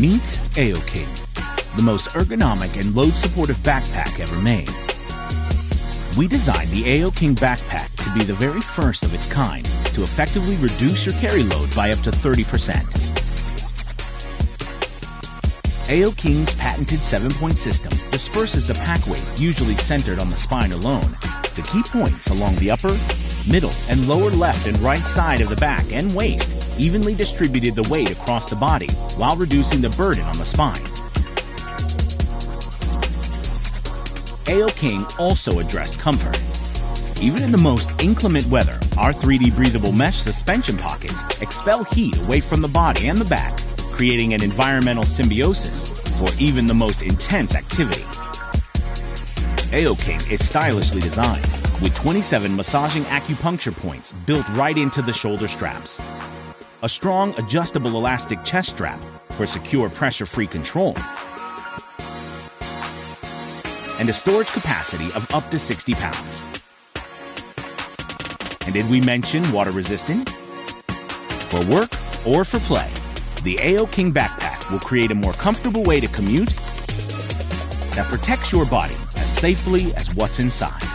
Meet AOKing, the most ergonomic and load supportive backpack ever made. We designed the AOKing backpack to be the very first of its kind to effectively reduce your carry load by up to 30%. AOKing's patented 7-point system disperses the pack weight usually centered on the spine alone to key points along the upper, middle, and lower left and right side of the back and waist evenly distributed the weight across the body while reducing the burden on the spine. AOKing also addressed comfort. Even in the most inclement weather, our 3D breathable mesh suspension pockets expel heat away from the body and the back, creating an environmental symbiosis for even the most intense activity. AOKing is stylishly designed with 27 massaging acupuncture points built right into the shoulder straps. A strong adjustable elastic chest strap for secure pressure-free control. And a storage capacity of up to 60 pounds. And did we mention water resistant? For work or for play, the AO King backpack will create a more comfortable way to commute that protects your body as safely as what's inside.